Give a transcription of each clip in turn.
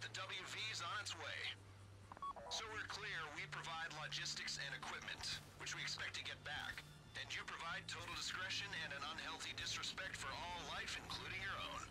the WV's on its way. So we're clear, we provide logistics and equipment, which we expect to get back. And you provide total discretion and an unhealthy disrespect for all life, including your own.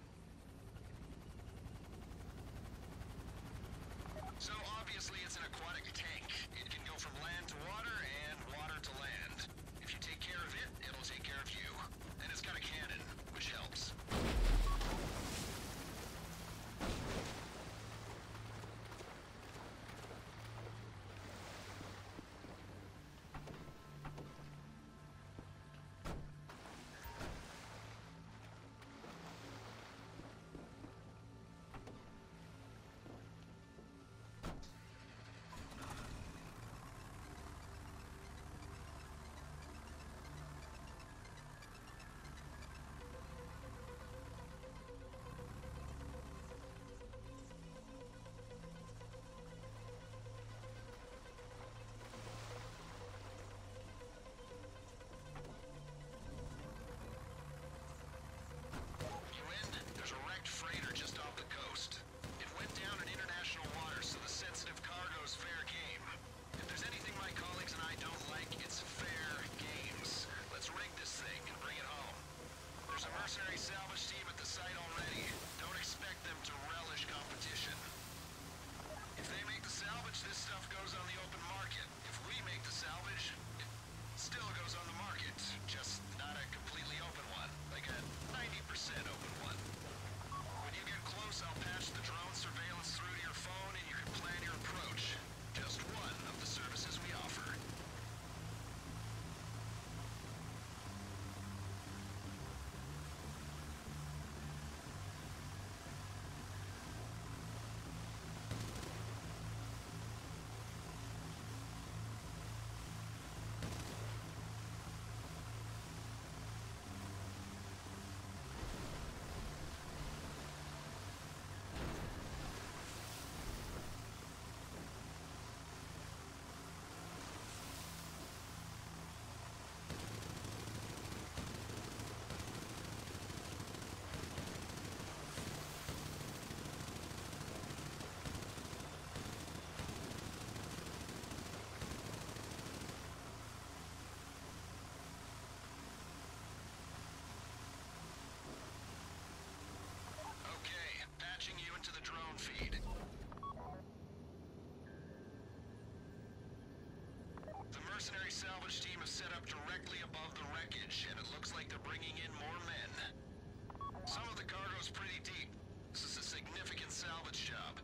pretty deep. This is a significant salvage job.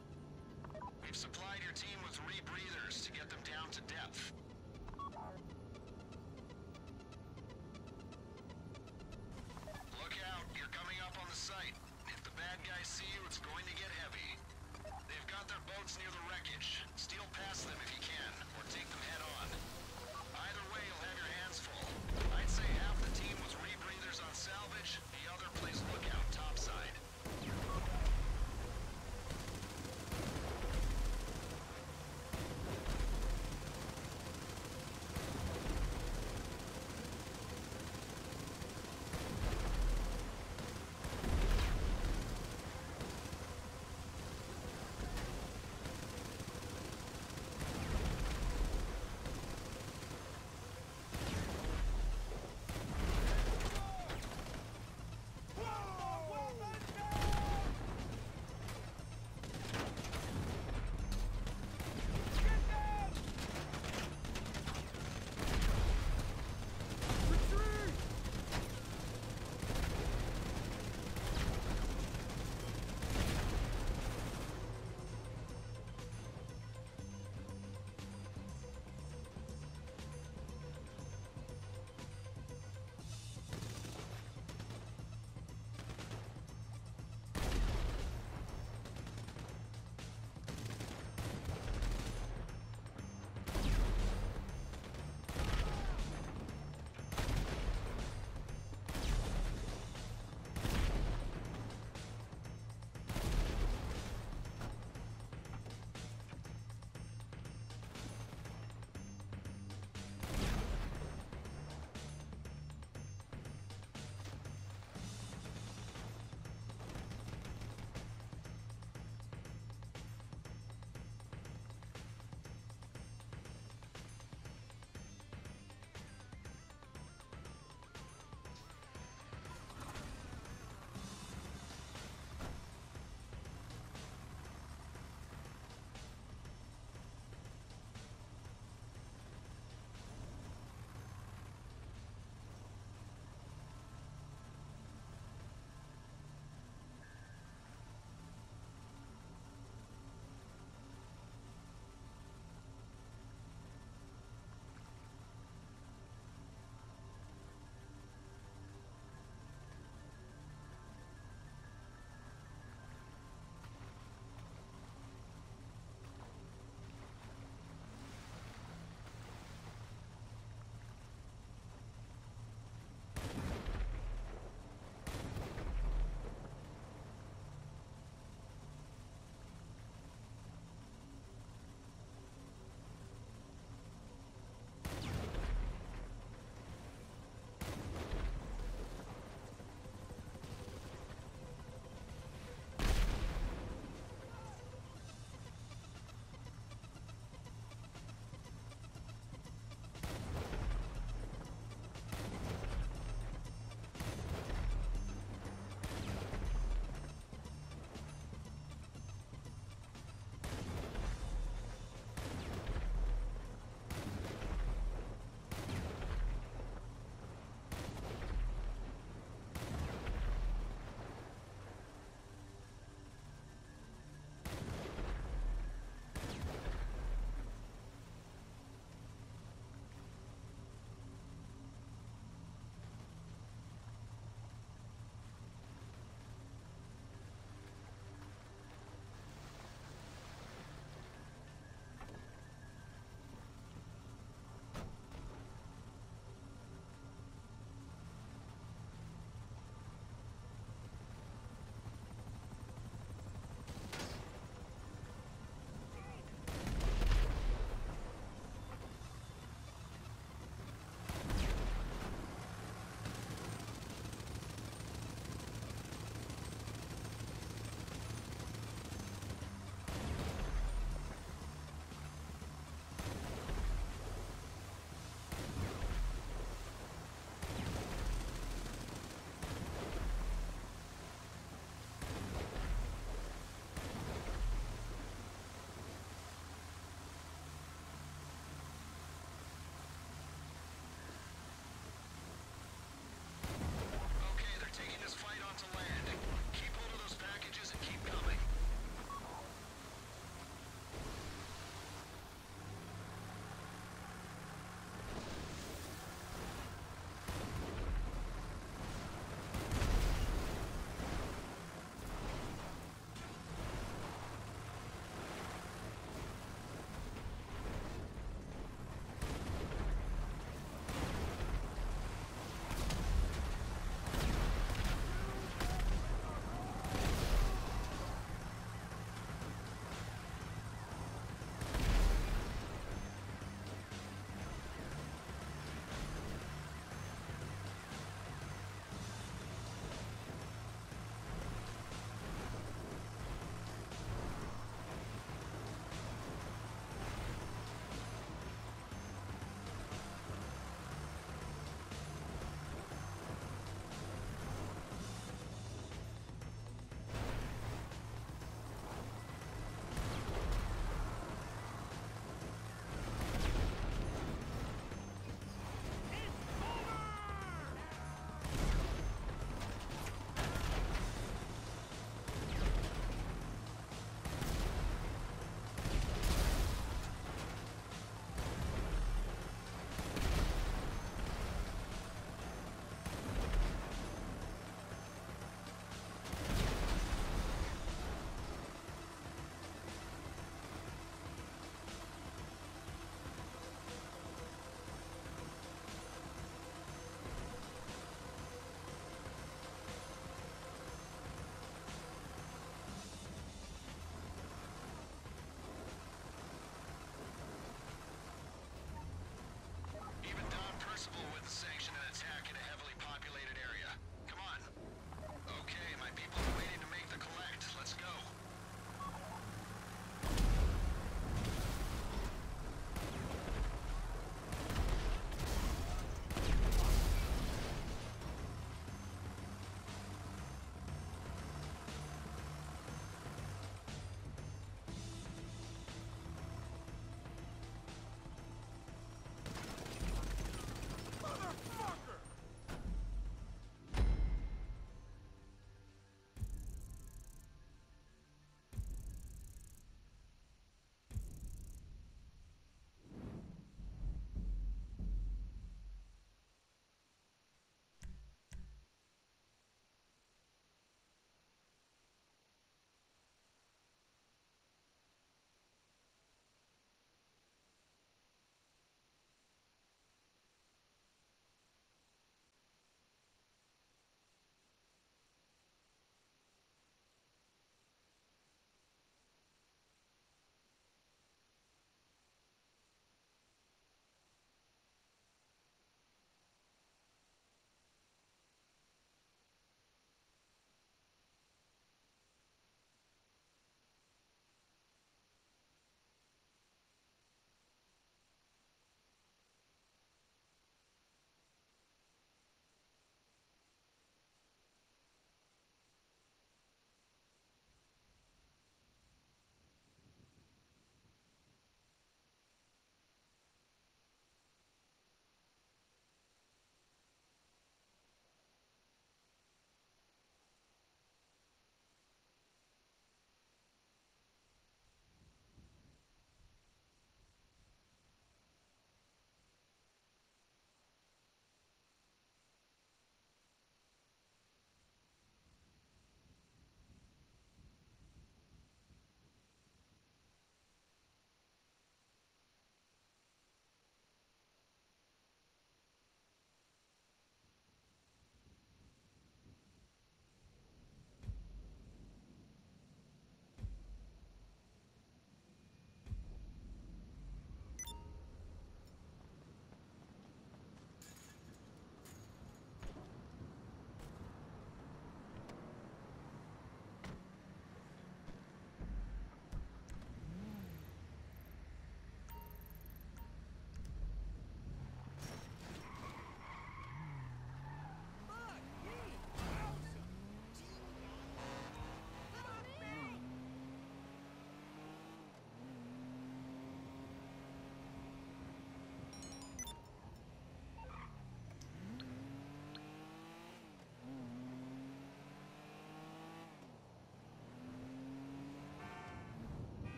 We've supplied